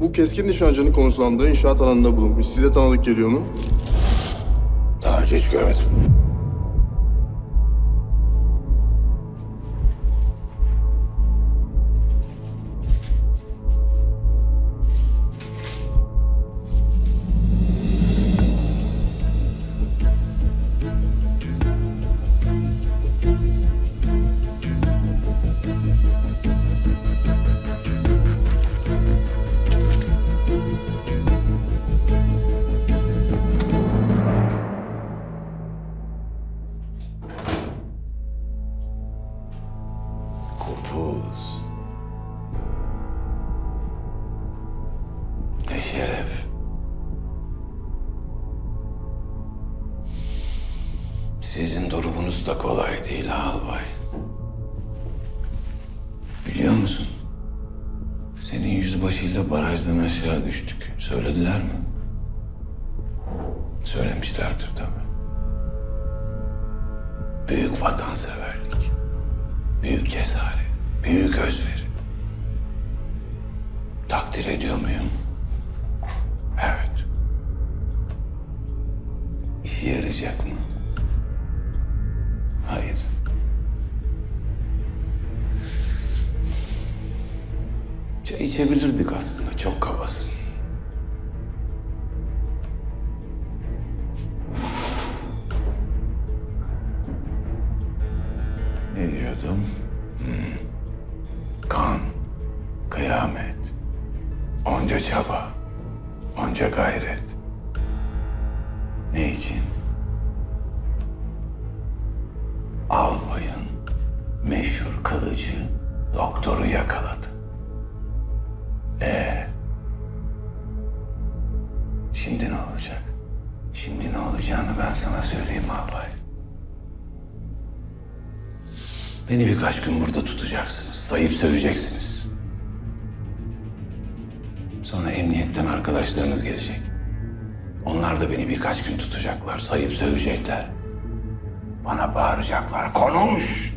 Bu keskin nişancının konuşlandığı inşaat alanında bulunmuş. Size tanıdık geliyor mu? Daha önce hiç görmedim. Sizin durumunuz da kolay değil albay. Biliyor musun? Senin yüzbaşıyla barajdan aşağı düştük. Söylediler mi? Söylemişlerdir tabii. Büyük vatanseverlik. Büyük cesaret, büyük özveri. Takdir ediyor muyum? Evet. İşe yarayacak mı? Çay içebilirdik aslında, çok kabasın. Ne diyordum? kan, kıyamet, onca çaba, onca gayret. Ne için? Albayın meşhur kılıcı doktoru yakaladı. Ben sana söyleyeyim albay. Beni birkaç gün burada tutacaksınız. Sayıp söveceksiniz. Sonra emniyetten arkadaşlarınız gelecek. Onlar da beni birkaç gün tutacaklar. Sayıp sövecekler. Bana bağıracaklar. Konuş!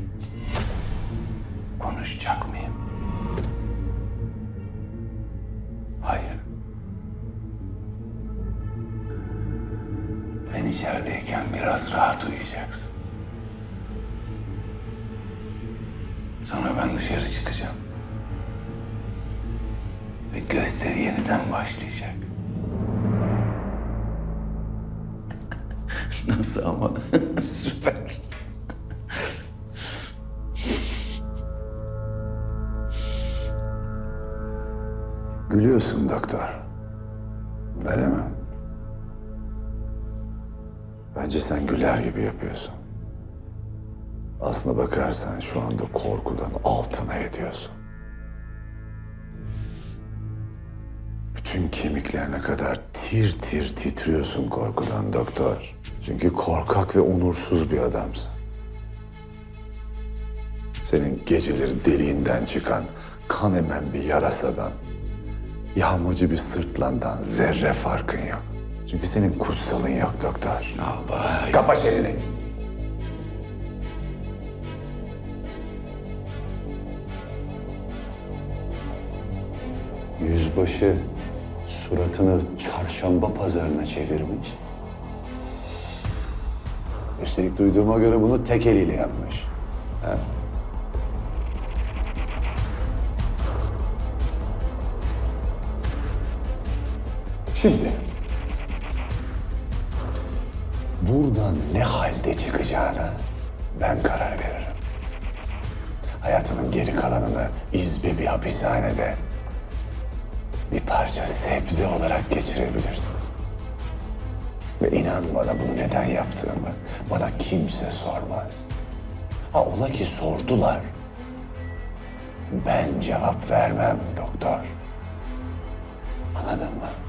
Konuşacak mıyım? İçerideyken biraz rahat uyuyacaksın. Sonra ben dışarı çıkacağım. Ve gösteri yeniden başlayacak. Nasıl ama? Süper. Gülüyorsun doktor. Öyle mi? Bence sen güler gibi yapıyorsun. Aslına bakarsan şu anda korkudan altına ediyorsun. Bütün kemiklerine kadar tir tir titriyorsun korkudan doktor. Çünkü korkak ve onursuz bir adamsın. Senin geceleri deliğinden çıkan kan emen bir yarasadan, yağmacı bir sırtlandan zerre farkın yok. Çünkü senin kutsalın yok doktor. Albay. Kapa çeneni. Yüzbaşı suratını çarşamba pazarına çevirmiş. Üstelik duyduğuma göre bunu tek eliyle yapmış. Ha? Şimdi buradan ne halde çıkacağına ben karar veririm. Hayatının geri kalanını izbe bir hapishanede bir parça sebze olarak geçirebilirsin. Ve inan bana bunu neden yaptığımı bana kimse sormaz. Ha ola ki sordular. Ben cevap vermem doktor. Anladın mı?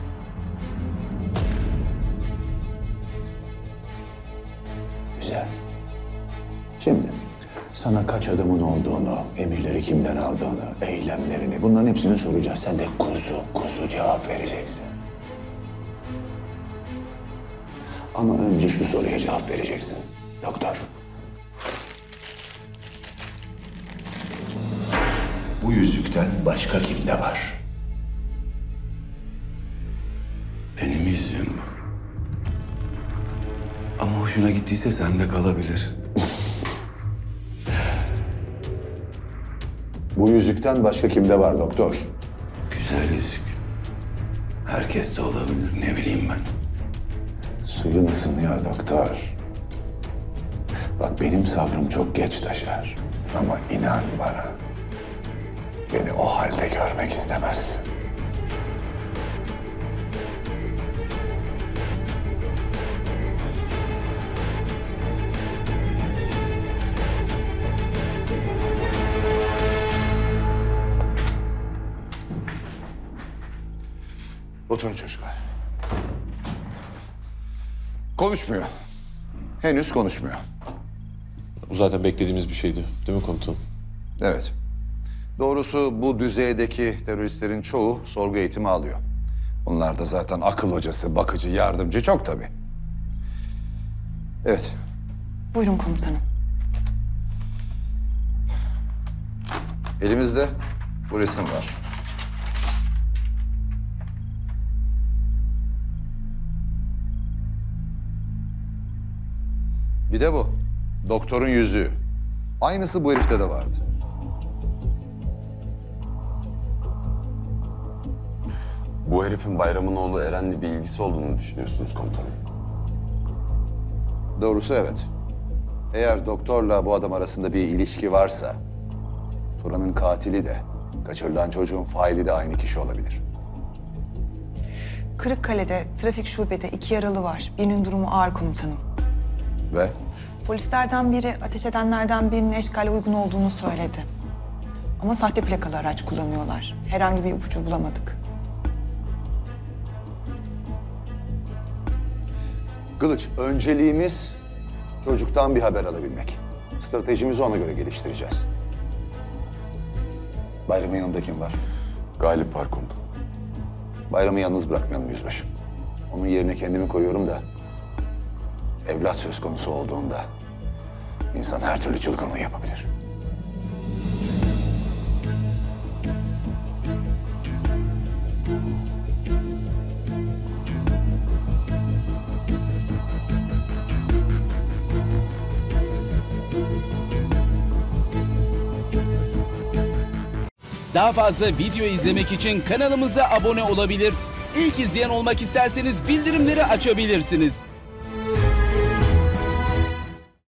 Güzel. Şimdi sana kaç adamın olduğunu, emirleri kimden aldığını, eylemlerini bunların hepsini soracağız. Sen de kuzu kuzu cevap vereceksin. Ama önce şu soruya cevap vereceksin. Doktor. Bu yüzükten başka kimde var? Ama hoşuna gittiyse sende kalabilir. Bu yüzükten başka kimde var doktor? Güzel yüzük. Herkes de olabilir ne bileyim ben. Suyun ısınıyor doktor. Bak benim sabrım çok geç taşar. Ama inan bana. Beni o halde görmek istemezsin. Oturun çocuklar. Konuşmuyor. Henüz konuşmuyor. Bu zaten beklediğimiz bir şeydi. Değil mi komutanım? Evet. Doğrusu bu düzeydeki teröristlerin çoğu sorgu eğitimi alıyor. Bunlar da zaten akıl hocası, bakıcı, yardımcı çok tabii. Evet. Buyurun komutanım. Elimizde bu resim var. Bir de bu. Doktorun yüzüğü. Aynısı bu herifte de vardı. Bu herifin Bayram'ın oğlu Eren'le bir ilgisi olduğunu düşünüyorsunuz komutanım. Doğrusu evet. Eğer doktorla bu adam arasında bir ilişki varsa... Turan'ın katili de, kaçırılan çocuğun faili de aynı kişi olabilir. Kırıkkale'de trafik şubede iki yaralı var. Birinin durumu ağır komutanım. Ve Polislerden biri ateş edenlerden birinin eşkale uygun olduğunu söyledi. Ama sahte plakalı araç kullanıyorlar. Herhangi bir ipucu bulamadık. Kılıç, önceliğimiz çocuktan bir haber alabilmek. Stratejimizi ona göre geliştireceğiz. Bayram'ın yanında kim var? Galip var komutanım. Bayram'ı yalnız bırakmayalım yüzbaşım. Onun yerine kendimi koyuyorum da... ...evlat söz konusu olduğunda... ...insan her türlü çılgınlığı yapabilir. Daha fazla video izlemek için kanalımıza abone olabilir. İlk izleyen olmak isterseniz bildirimleri açabilirsiniz.